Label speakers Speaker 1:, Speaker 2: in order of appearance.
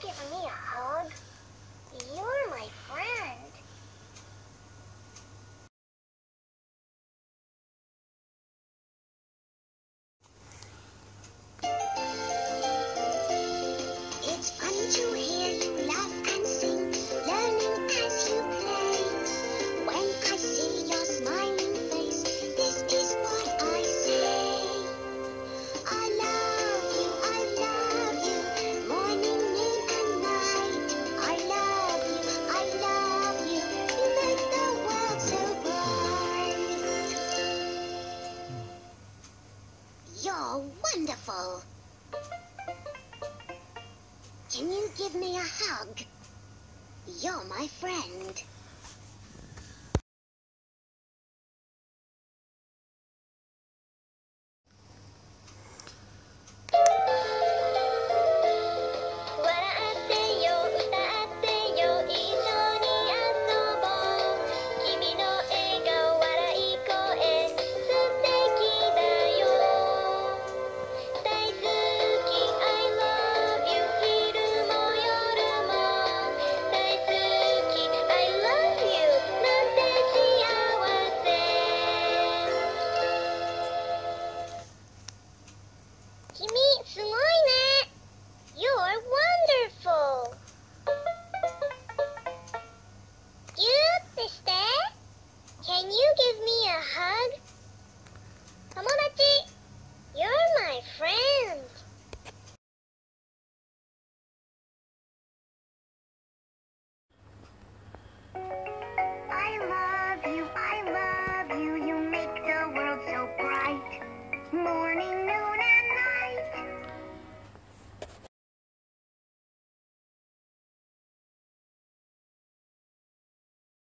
Speaker 1: give me a hug? You're my friend. Wonderful. Can you give me a hug? You're my friend.